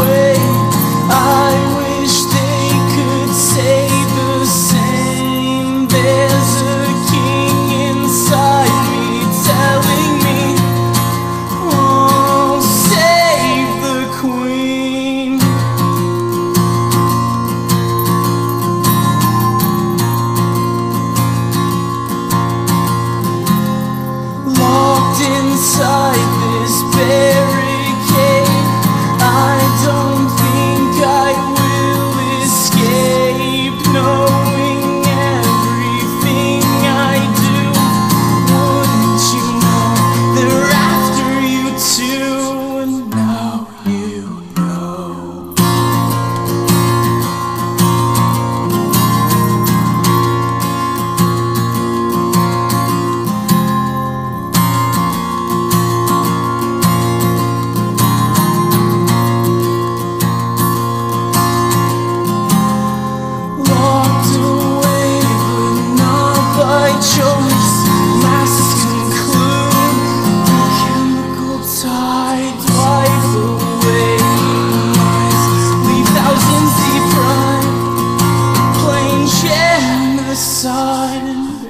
away. Time.